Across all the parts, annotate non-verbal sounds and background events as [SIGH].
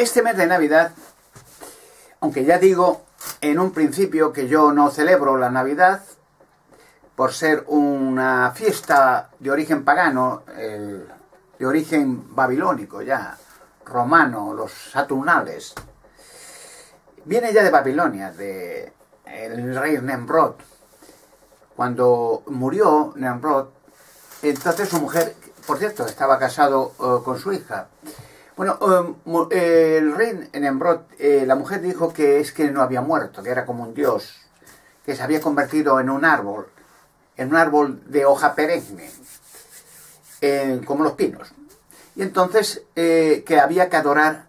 este mes de Navidad, aunque ya digo en un principio que yo no celebro la Navidad, por ser una fiesta de origen pagano, de origen babilónico ya, romano, los Saturnales, viene ya de Babilonia, de el rey Nemrod. Cuando murió Nemrod, entonces su mujer, por cierto, estaba casado eh, con su hija. Bueno, eh, el rey Nemrod, eh, la mujer dijo que es que no había muerto, que era como un dios, que se había convertido en un árbol en un árbol de hoja perenne, como los pinos. Y entonces eh, que había que adorar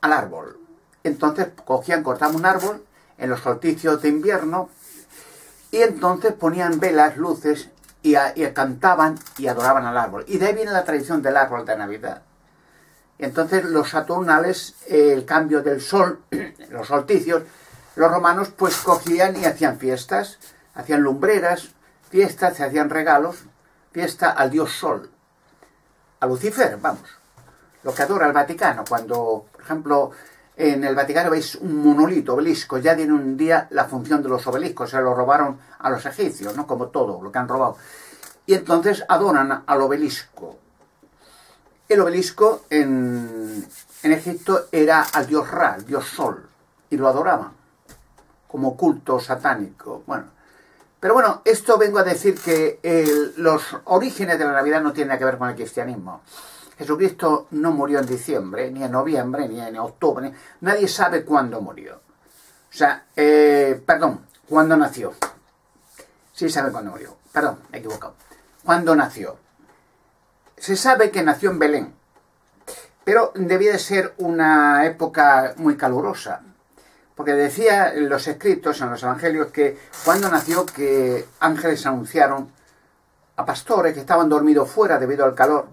al árbol. Entonces cogían, cortaban un árbol en los solsticios de invierno y entonces ponían velas, luces y, cantaban y adoraban al árbol. Y de ahí viene la tradición del árbol de Navidad. Entonces los saturnales, el cambio del sol, [CLEARS THROAT] los solsticios, los romanos pues cogían y hacían fiestas, hacían lumbreras, fiesta, se hacían regalos, fiesta al dios Sol, a Lucifer, vamos, lo que adora el Vaticano. Cuando, por ejemplo, en el Vaticano veis un monolito, obelisco, ya tiene un día la función de los obeliscos, se lo robaron a los egipcios, ¿no? Como todo lo que han robado. Y entonces adoran al obelisco. El obelisco en, en Egipto era al dios Ra, el dios Sol, y lo adoraban como culto satánico. Bueno, pero bueno, esto vengo a decir que los orígenes de la Navidad no tienen que ver con el cristianismo. Jesucristo no murió en diciembre, ni en noviembre, ni en octubre. Nadie sabe cuándo murió. O sea, eh, perdón, cuándo nació. Sí sabe cuándo murió. Perdón, me he equivocado. ¿Cuándo nació? Se sabe que nació en Belén, pero debía de ser una época muy calurosa porque decía en los escritos, en los evangelios, que cuando nació que ángeles anunciaron a pastores que estaban dormidos fuera debido al calor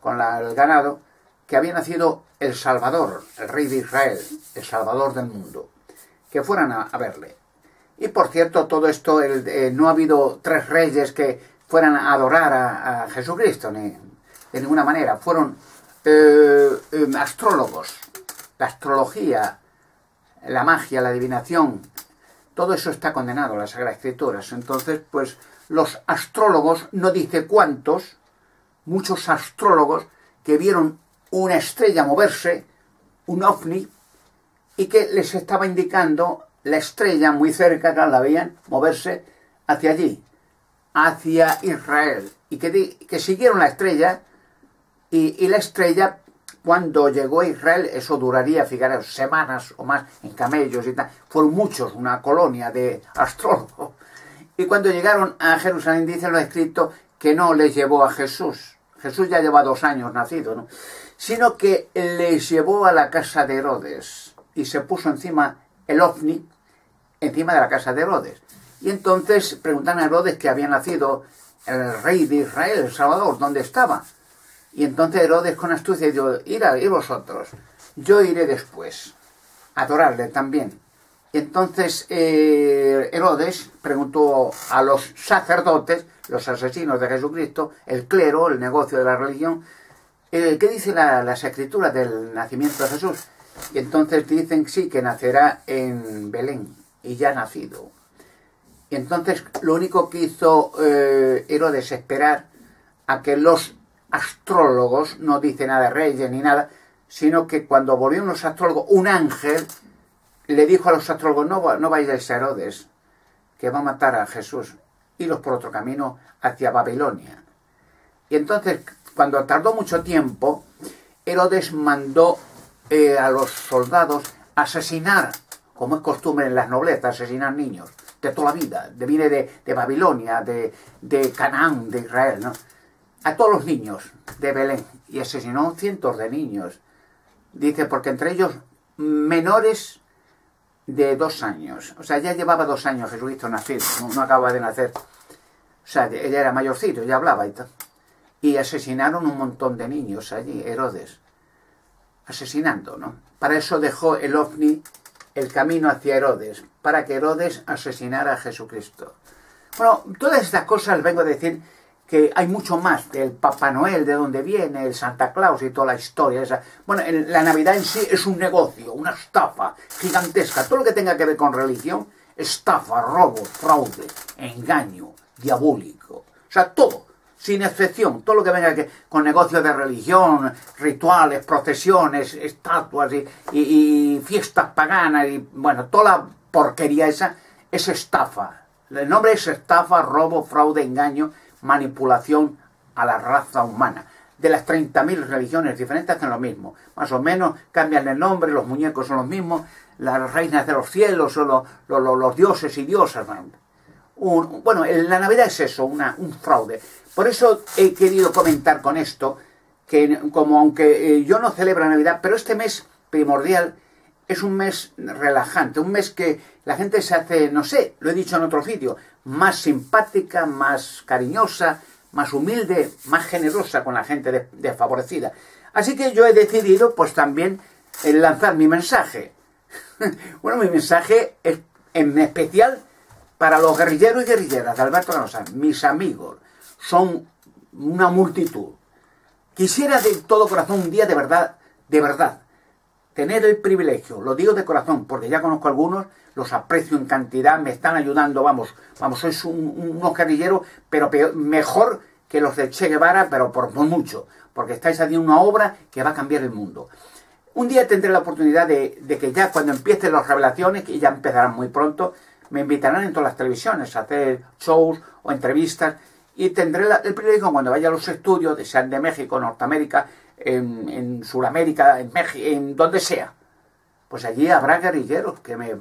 con el ganado, que había nacido el Salvador, el rey de Israel, el Salvador del mundo, que fueran a, verle. Y por cierto, todo esto, eh, no ha habido tres reyes que fueran a adorar a, Jesucristo, ni de ninguna manera. Fueron eh, eh, astrólogos. La astrología la magia, la adivinación, todo eso está condenado en las Sagradas Escrituras. Entonces, pues los astrólogos, no dice cuántos, muchos astrólogos que vieron una estrella moverse, un ovni, y que les estaba indicando la estrella muy cerca, que la veían moverse hacia allí, hacia Israel, y que, que siguieron la estrella, y, la estrella cuando llegó a Israel, eso duraría, fíjate, semanas o más en camellos y tal. Fueron muchos, una colonia de astrólogos. Y cuando llegaron a Jerusalén, dice lo escrito, que no les llevó a Jesús. Jesús ya lleva dos años nacido, ¿no? Sino que les llevó a la casa de Herodes y se puso encima el ovni, encima de la casa de Herodes. Y entonces preguntan a Herodes que había nacido el rey de Israel, el Salvador, ¿dónde estaba? Y entonces Herodes con astucia dijo, ir a ir vosotros, yo iré después, adorarle también. Y entonces eh, Herodes preguntó a los sacerdotes, los asesinos de Jesucristo, el clero, el negocio de la religión, eh, ¿qué dice la, las escrituras del nacimiento de Jesús? Y entonces dicen sí, que nacerá en Belén, y ya ha nacido. Y entonces lo único que hizo eh, Herodes esperar a que los astrólogos, no dice nada de reyes ni nada, sino que cuando volvieron los astrólogos, un ángel le dijo a los astrólogos, no, no vayáis a Herodes, que va a matar a Jesús, los por otro camino hacia Babilonia. Y entonces, cuando tardó mucho tiempo, Herodes mandó eh, a los soldados asesinar, como es costumbre en las noblezas, asesinar niños de toda la vida, de, viene de, de Babilonia, de, de Canaán, de Israel, ¿no? A todos los niños de Belén y asesinó cientos de niños. Dice, porque entre ellos menores de dos años. O sea, ya llevaba dos años Jesucristo nacido, no, acaba de nacer. O sea, ella era mayorcito, ya hablaba y tal. Y asesinaron un montón de niños allí, Herodes. Asesinando, ¿no? Para eso dejó el ovni el camino hacia Herodes, para que Herodes asesinara a Jesucristo. Bueno, todas estas cosas vengo a decir que hay mucho más del Papá Noel, de dónde viene, el Santa Claus y toda la historia esa. Bueno, la Navidad en sí es un negocio, una estafa gigantesca. Todo lo que tenga que ver con religión, estafa, robo, fraude, engaño, diabólico. O sea, todo, sin excepción, todo lo que venga con negocios de religión, rituales, procesiones, estatuas y fiestas paganas y, bueno, toda la porquería esa es estafa. El nombre es estafa, robo, fraude, engaño manipulación a la raza humana. De las 30.000 religiones diferentes hacen lo mismo. Más o menos cambian el nombre, los muñecos son los mismos, las reinas de los cielos son los, dioses y diosas. bueno, la Navidad es eso, un fraude. Por eso he querido comentar con esto que como aunque eh, yo no celebro Navidad, pero este mes primordial es un mes relajante, un mes que la gente se hace, no sé, lo he dicho en otro sitio, más simpática, más cariñosa, más humilde, más generosa con la gente desfavorecida. Así que yo he decidido, pues también, lanzar mi mensaje. [LAUGHS] bueno, mi mensaje es en especial para los guerrilleros y guerrilleras de Alberto Canosa, mis amigos. Son una multitud. Quisiera de todo corazón un día de verdad, de verdad, tener el privilegio, lo digo de corazón, porque ya conozco algunos, los aprecio en cantidad, me están ayudando, vamos, vamos, sois unos guerrilleros, pero mejor que los de Che Guevara, pero por, mucho, porque estáis haciendo una obra que va a cambiar el mundo. Un día tendré la oportunidad de, que ya cuando empiecen las revelaciones, que ya empezarán muy pronto, me invitarán en todas las televisiones a hacer shows o entrevistas y tendré el privilegio cuando vaya a los estudios, sean de México, Norteamérica, en, en Sudamérica, en México, en donde sea, pues allí habrá guerrilleros que me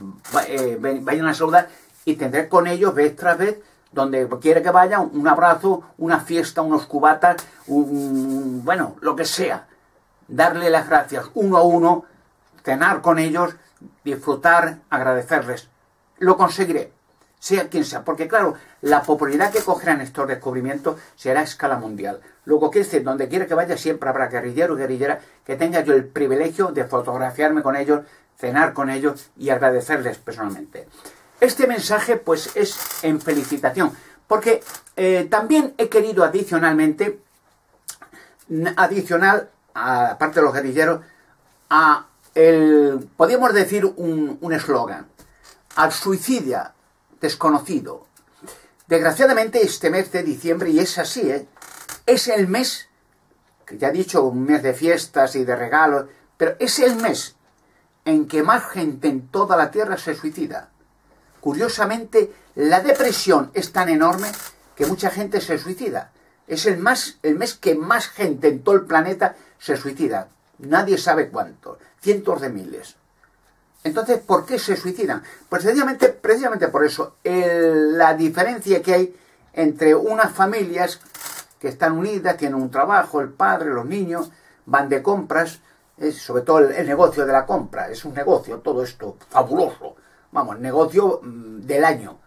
eh, vayan a saludar y tendré con ellos vez tras vez, donde quiera que vaya, un abrazo, una fiesta, unos cubatas, un, bueno, lo que sea. Darle las gracias uno a uno, cenar con ellos, disfrutar, agradecerles. Lo conseguiré sea quien sea, porque claro, la popularidad que cogerán estos descubrimientos será a escala mundial. Luego, decir, donde quiera que vaya, siempre habrá guerrilleros y guerrilleras que tenga yo el privilegio de fotografiarme con ellos, cenar con ellos y agradecerles personalmente. Este mensaje, pues, es en felicitación, porque eh, también he querido adicionalmente, adicional, aparte de los guerrilleros, a el, podríamos decir un eslogan, al suicidio desconocido. Desgraciadamente este mes de diciembre, y es así, ¿eh? Es el mes, que ya he dicho, un mes de fiestas y de regalos, pero es el mes en que más gente en toda la Tierra se suicida. Curiosamente, la depresión es tan enorme que mucha gente se suicida. Es el, más, el mes que más gente en todo el planeta se suicida. Nadie sabe cuántos, cientos de miles. Entonces, ¿por qué se suicidan? Pues precisamente, precisamente por eso, la diferencia que hay entre unas familias que están unidas, tienen un trabajo, el padre, los niños, van de compras, sobre todo el, negocio de la compra, es un negocio, todo esto fabuloso, vamos, negocio mm, del año.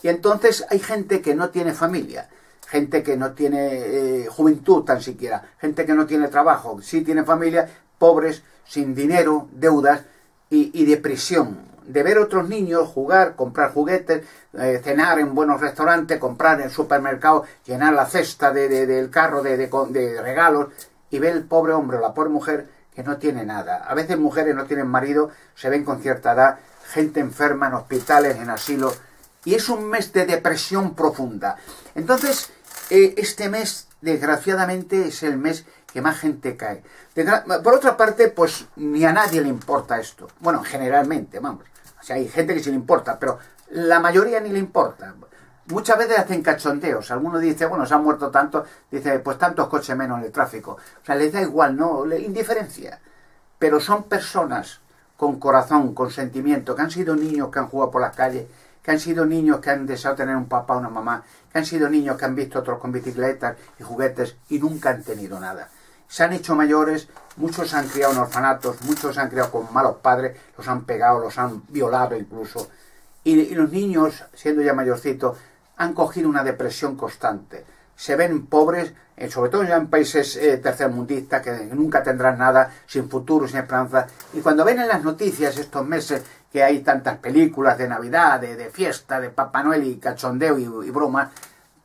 Y entonces hay gente que no tiene familia, gente que no tiene eh, juventud tan siquiera, gente que no tiene trabajo, sí tiene familia, pobres, sin dinero, deudas, y, depresión, de ver otros niños jugar, comprar juguetes, eh, cenar en buenos restaurantes, comprar en supermercados, llenar la cesta de, del carro de, de, regalos y ver el pobre hombre o la pobre mujer que no tiene nada. A veces mujeres no tienen marido, se ven con cierta edad, gente enferma en hospitales, en asilos, y es un mes de depresión profunda. Entonces, eh, este mes, desgraciadamente, es el mes que más gente cae. Por otra parte, pues ni a nadie le importa esto. Bueno, generalmente, vamos. Hay gente que sí le importa, pero la mayoría ni le importa. Muchas veces hacen cachondeos. Alguno dice, bueno, se han muerto tantos, dice, pues tantos coches menos en el tráfico. O sea, les da igual, no, indiferencia. Pero son personas con corazón, con sentimiento, que han sido niños que han jugado por las calles, que han sido niños que han deseado tener un papá o una mamá, que han sido niños que han visto otros con bicicletas y juguetes y nunca han tenido nada se han hecho mayores, muchos han criado en orfanatos, muchos han criado con malos padres, los han pegado, los han violado incluso. Y, los niños, siendo ya mayorcitos, han cogido una depresión constante. Se ven pobres, eh, sobre todo ya en países eh, tercermundistas, que nunca tendrán nada, sin futuro, sin esperanza. Y cuando ven en las noticias estos meses que hay tantas películas de Navidad, de, fiesta, de Papá Noel y cachondeo y, y broma,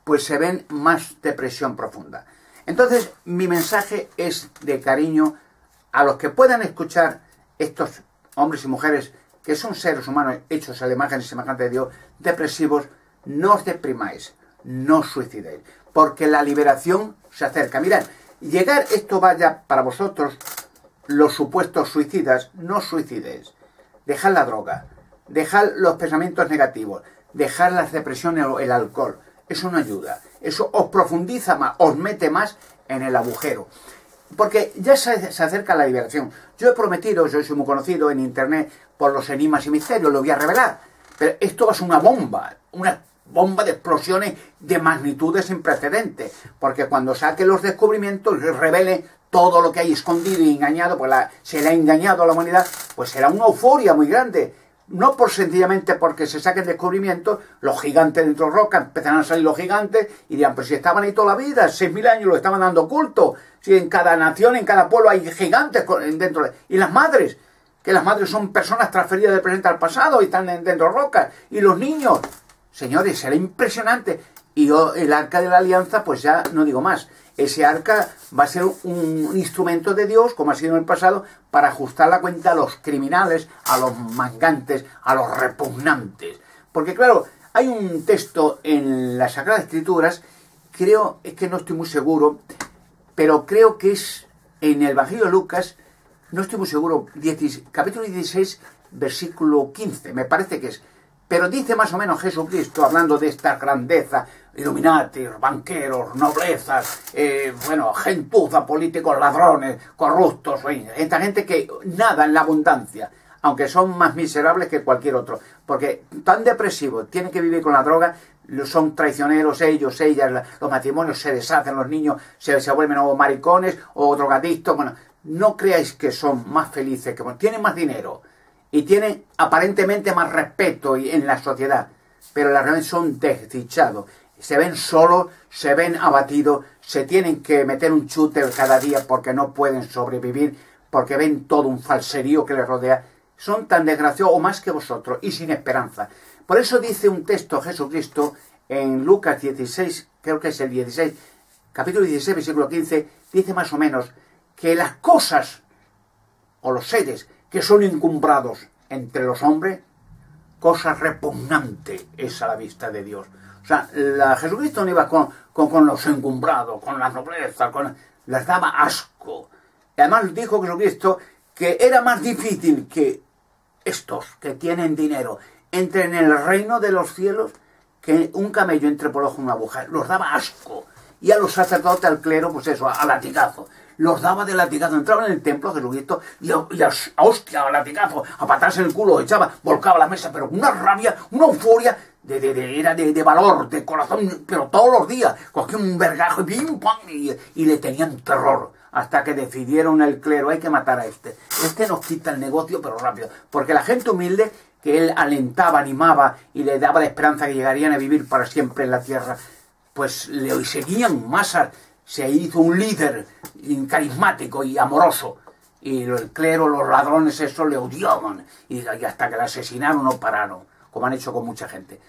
pues se ven más depresión profunda. Entonces, mi mensaje es de cariño a los que puedan escuchar estos hombres y mujeres que son seres humanos hechos a la imagen y semejanza de Dios, depresivos, no os deprimáis, no os suicidéis, porque la liberación se acerca. Mirad, llegar esto vaya para vosotros, los supuestos suicidas, no os suicidéis. Dejad la droga, dejad los pensamientos negativos, dejad las depresiones o el alcohol. Eso no ayuda. Eso os profundiza más, os mete más en el agujero. Porque ya se, acerca la liberación. Yo he prometido, yo soy muy conocido en internet por los enigmas y misterios, lo voy a revelar. Pero esto ser una bomba, una bomba de explosiones de magnitudes sin precedentes. Porque cuando saque los descubrimientos, revele todo lo que hay escondido y engañado, pues se le ha engañado a la humanidad, pues será una euforia muy grande no por sencillamente porque se saquen descubrimientos, los gigantes dentro de roca, empezarán a salir los gigantes y dirán, pues si estaban ahí toda la vida, seis mil años lo estaban dando culto, si en cada nación, en cada pueblo hay gigantes dentro de... Y las madres, que las madres son personas transferidas del presente al pasado y están dentro de rocas, y los niños, señores, será impresionante. Y el arca de la alianza, pues ya no digo más ese arca va a ser un instrumento de Dios, como ha sido en el pasado, para ajustar la cuenta a los criminales, a los mangantes, a los repugnantes. Porque claro, hay un texto en las Sagradas Escrituras, creo, es que no estoy muy seguro, pero creo que es en el Evangelio de Lucas, no estoy muy seguro, capítulo 16, versículo 15, me parece que es. Pero dice más o menos Jesucristo, hablando de esta grandeza, Illuminati, banqueros, noblezas, eh, bueno, gentuza, políticos, ladrones, corruptos, esta gente que nada en la abundancia, aunque son más miserables que cualquier otro, porque tan depresivos, tienen que vivir con la droga, son traicioneros ellos, ellas, los matrimonios se deshacen, los niños se, se vuelven o maricones o drogadictos, bueno, no creáis que son más felices, que tienen más dinero y tienen aparentemente más respeto en la sociedad, pero la realidad son desdichados se ven solos, se ven abatidos, se tienen que meter un chute cada día porque no pueden sobrevivir, porque ven todo un falserío que les rodea, son tan desgraciados o más que vosotros y sin esperanza. Por eso dice un texto Jesucristo en Lucas 16, creo que es el 16, capítulo 16, versículo 15, dice más o menos que las cosas o los seres que son encumbrados entre los hombres, cosa repugnante es a la vista de Dios. O sea, la Jesucristo no iba con, con, los encumbrados, con la nobleza, con, les daba asco. Y además dijo Jesucristo que era más difícil que estos que tienen dinero entren en el reino de los cielos que un camello entre por ojo una aguja. Los daba asco. Y a los sacerdotes, al clero, pues eso, a latigazo. Los daba de latigazo. Entraban en el templo Jesucristo y a, y a, hostia, a latigazo, a patarse en el culo, echaba, volcaba la mesa, pero una rabia, una euforia de, era de, valor, de corazón, pero todos los días cogía un vergajo y pim, pam, y, le tenían terror. Hasta que decidieron el clero, hay que matar a este. Este nos quita el negocio, pero rápido. Porque la gente humilde, que él alentaba, animaba y le daba la esperanza que llegarían a vivir para siempre en la tierra, pues le seguían masas. Se hizo un líder carismático y amoroso. Y el clero, los ladrones, eso le odiaban. Y, hasta que le asesinaron no pararon, como han hecho con mucha gente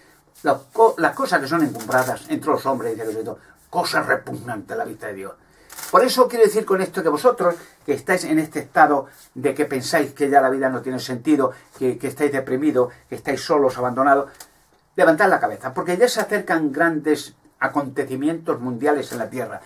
las, cosas que son encumbradas entre los hombres, y cosas repugnantes a la vista de Dios. Por eso quiero decir con esto que vosotros, que estáis en este estado de que pensáis que ya la vida no tiene sentido, que, estáis deprimidos, que estáis solos, abandonados, levantad la cabeza, porque ya se acercan grandes acontecimientos mundiales en la Tierra.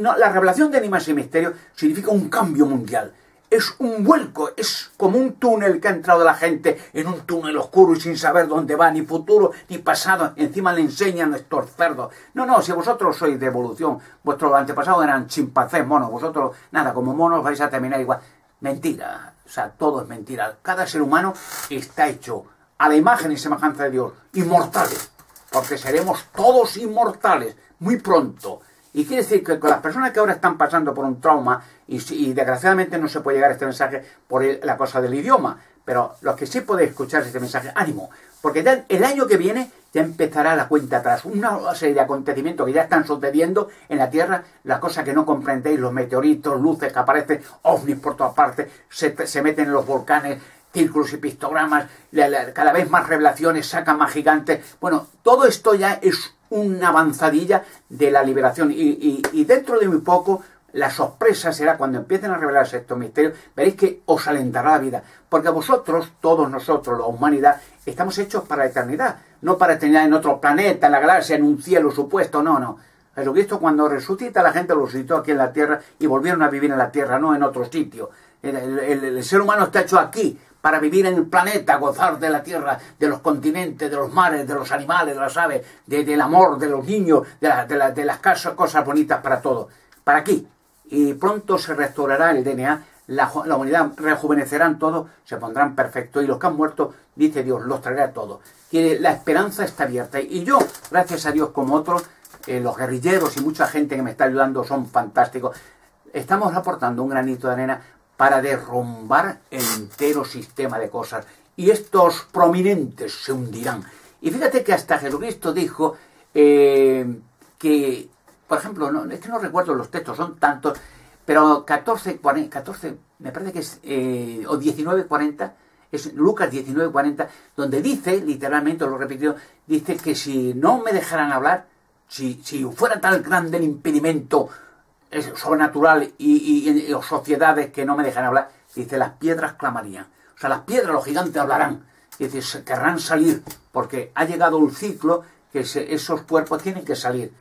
la revelación de Animas y Misterio significa un cambio mundial es un vuelco, es como un túnel que ha entrado la gente en un túnel oscuro y sin saber dónde va, ni futuro ni pasado. Encima le enseñan estos cerdos. No, no, si vosotros sois de evolución, vuestros antepasados eran chimpancés, monos, vosotros, nada, como monos vais a terminar igual. Mentira, o sea, todo es mentira. Cada ser humano está hecho a la imagen y semejanza de Dios, inmortales, porque seremos todos inmortales muy pronto. Y quiere decir que con las personas que ahora están pasando por un trauma, y, desgraciadamente no se puede llegar a este mensaje por la cosa del idioma, pero los que sí pueden escuchar este mensaje, ánimo, porque el año que viene ya empezará la cuenta atrás, una serie de acontecimientos que ya están sucediendo en la Tierra, las cosas que no comprendéis, los meteoritos, luces que aparecen, ovnis por todas partes, se, meten en los volcanes, círculos y pictogramas, cada vez más revelaciones, sacan más gigantes. Bueno, todo esto ya es una avanzadilla de la liberación. Y, dentro de muy poco, la sorpresa será cuando empiecen a revelarse estos misterios, veréis que os alentará la vida. Porque vosotros, todos nosotros, la humanidad, estamos hechos para la eternidad. No para eternidad en otro planeta, en la galaxia, en un cielo supuesto, no, no. Jesucristo cuando resucita la gente lo resucitó aquí en la tierra y volvieron a vivir en la tierra, no en otro sitio. el ser humano está hecho aquí, para vivir en el planeta, gozar de la tierra, de los continentes, de los mares, de los animales, de las aves, del amor, de los niños, de, las cosas bonitas para todo. Para aquí. Y pronto se restaurará el DNA, la, humanidad rejuvenecerán todo, se pondrán perfectos y los que han muerto, dice Dios, los traerá todos. Que la esperanza está abierta. Y yo, gracias a Dios como otros, eh, los guerrilleros y mucha gente que me está ayudando son fantásticos. Estamos aportando un granito de arena para derrumbar el entero sistema de cosas. Y estos prominentes se hundirán. Y fíjate que hasta Jesucristo dijo eh, que, por ejemplo, no, es que no recuerdo los textos, son tantos, pero 14, 14 me parece que es, eh, o 1940, es Lucas 19:40, donde dice, literalmente lo repitió, dice que si no me dejaran hablar, si, si fuera tan grande el impedimento sobrenatural y, y, sociedades que no me dejan hablar, dice, las piedras clamarían. O sea, las piedras, los gigantes hablarán. Y dice, querrán salir, porque ha llegado un ciclo que esos cuerpos tienen que salir.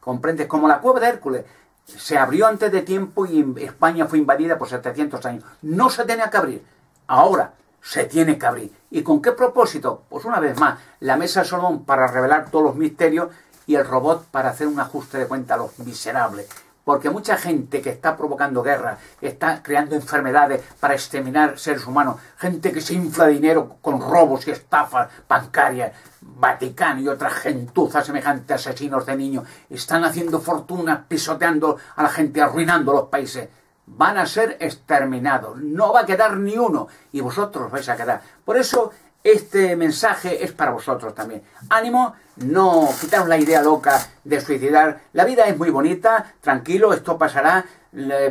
¿Comprendes? Como la cueva de Hércules. Se abrió antes de tiempo y España fue invadida por 700 años. No se tenía que abrir. Ahora se tiene que abrir. ¿Y con qué propósito? Pues una vez más, la mesa de Solomón para revelar todos los misterios y el robot para hacer un ajuste de cuenta a los miserables. Porque mucha gente que está provocando guerra, está creando enfermedades para exterminar seres humanos, gente que se infla dinero con robos y estafas bancarias, Vaticano y otras gentuzas semejantes asesinos de niños, están haciendo fortuna, pisoteando a la gente, arruinando los países. Van a ser exterminados. No va a quedar ni uno. Y vosotros vais a quedar. Por eso este mensaje es para vosotros también. Ánimo, no quitaros la idea loca de suicidar. La vida es muy bonita, tranquilo, esto pasará.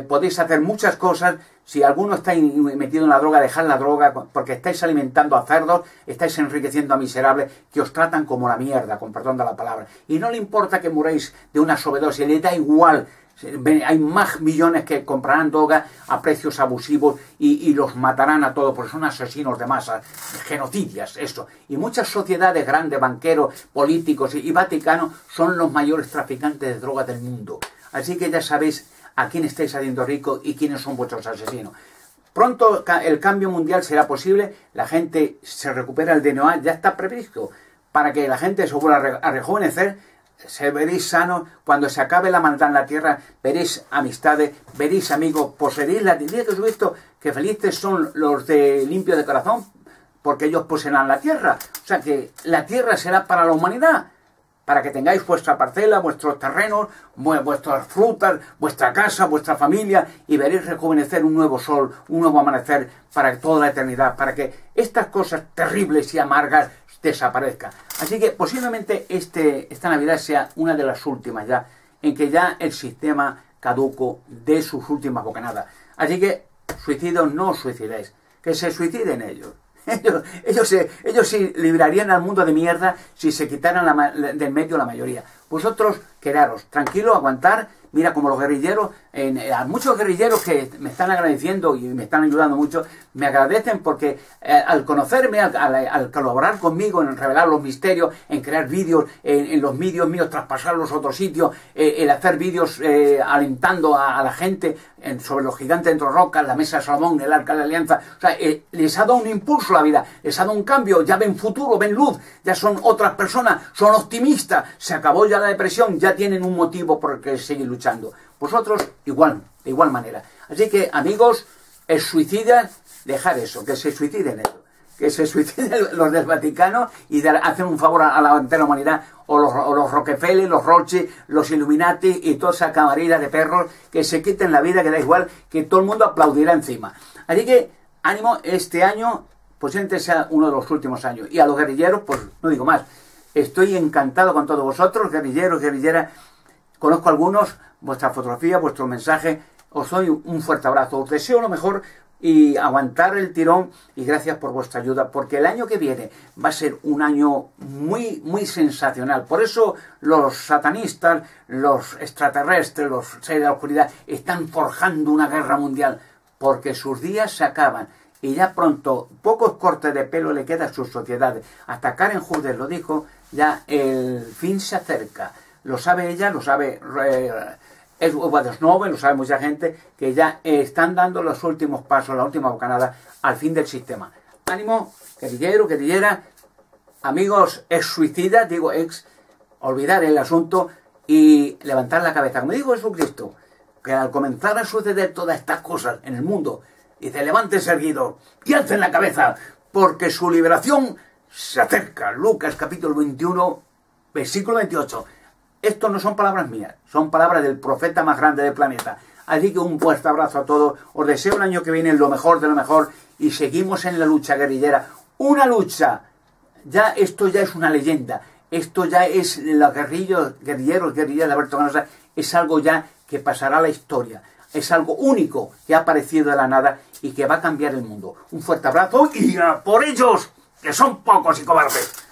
podéis hacer muchas cosas. Si alguno está metido en la droga, dejad la droga porque estáis alimentando a cerdos, estáis enriqueciendo a miserables que os tratan como la mierda, con perdón de la palabra. Y no le importa que muréis de una sobredosis, le da igual hay más millones que comprarán droga a precios abusivos y, los matarán a todos porque son asesinos de masa, genocidias, eso. Y muchas sociedades grandes, banqueros, políticos y, Vaticano son los mayores traficantes de droga del mundo. Así que ya sabéis a quién estáis haciendo rico y quiénes son vuestros asesinos. Pronto el cambio mundial será posible, la gente se recupera el DNA, ya está previsto para que la gente se vuelva a rejuvenecer se veréis sanos, cuando se acabe la maldad en la tierra, veréis amistades, veréis amigos, poseeréis la tierra. que os visto que felices son los de limpio de corazón, porque ellos poseerán la tierra. O sea que la tierra será para la humanidad, para que tengáis vuestra parcela, vuestros terrenos, vuestras frutas, vuestra casa, vuestra familia, y veréis rejuvenecer un nuevo sol, un nuevo amanecer para toda la eternidad, para que estas cosas terribles y amargas desaparezca. Así que posiblemente este, esta Navidad sea una de las últimas ya, en que ya el sistema caduco de sus últimas bocanadas. Así que, suicidios, no os suicidéis, que se suiciden ellos. [LAUGHS] Ellos, ellos, se, ellos se librarían al mundo de mierda si se quitaran del medio la mayoría. Vosotros quedaros, tranquilo, aguantar. Mira, como los guerrilleros, en, eh, muchos guerrilleros que me están agradeciendo y me están ayudando mucho, me agradecen porque eh, al conocerme, al, colaborar conmigo en revelar los misterios, en crear vídeos, en, los vídeos míos traspasarlos a otro sitio, eh, el hacer vídeos alentando a, la gente sobre los gigantes dentro rocas, la mesa de Salomón, el arca de la alianza, o sea, les ha dado un impulso a la vida, les ha dado un cambio, ya ven futuro, ven luz, ya son otras personas, son optimistas, se acabó ya la depresión, ya tienen un motivo por el que seguir luchando. Vosotros, igual, de igual manera. Así que, amigos, el suicida, dejar eso, que se suiciden ellos. Que se [LAUGHS] suiciden los del Vaticano y hacen un favor a, la entera humanidad, o los, o los Rockefeller, los Roche, los Illuminati y toda esa camarilla de perros que se quiten la vida, que da igual, que todo el mundo aplaudirá encima. Así que, ánimo, este año posiblemente sea uno de los últimos años. Y a los guerrilleros, pues no digo más, Estoy encantado con todos vosotros, guerrilleros, guerrilleras. Conozco algunos, vuestra fotografía, vuestro mensaje. Os doy un fuerte abrazo. Os deseo lo mejor y aguantar el tirón y gracias por vuestra ayuda, porque el año que viene va a ser un año muy, muy sensacional. Por eso los satanistas, los extraterrestres, los seres de la oscuridad están forjando una guerra mundial, porque sus días se acaban y ya pronto pocos cortes de pelo le queda a sus sociedades. Hasta Karen Judes lo dijo, ya el fin se acerca. Lo sabe ella, lo sabe... Eh, es Nobel, lo sabe mucha gente, que ya están dando los últimos pasos, la última bocanada al fin del sistema. Ánimo, guerrillero, guerrillera, amigos ex suicidas, digo ex, olvidar el asunto y levantar la cabeza. Como digo Jesucristo, que al comenzar a suceder todas estas cosas en el mundo, dice, levante seguido y alcen la cabeza, porque su liberación se acerca. Lucas capítulo 21, versículo 28. Esto no son palabras mías, son palabras del profeta más grande del planeta. Así que un fuerte abrazo a todos. Os deseo el año que viene lo mejor de lo mejor y seguimos en la lucha guerrillera. Una lucha. Ya esto ya es una leyenda. Esto ya es los guerrillos, guerrilleros, guerrilleras de Alberto Ganosa. Es algo ya que pasará a la historia. Es algo único que ha aparecido de la nada y que va a cambiar el mundo. Un fuerte abrazo y por ellos, que son pocos y cobardes.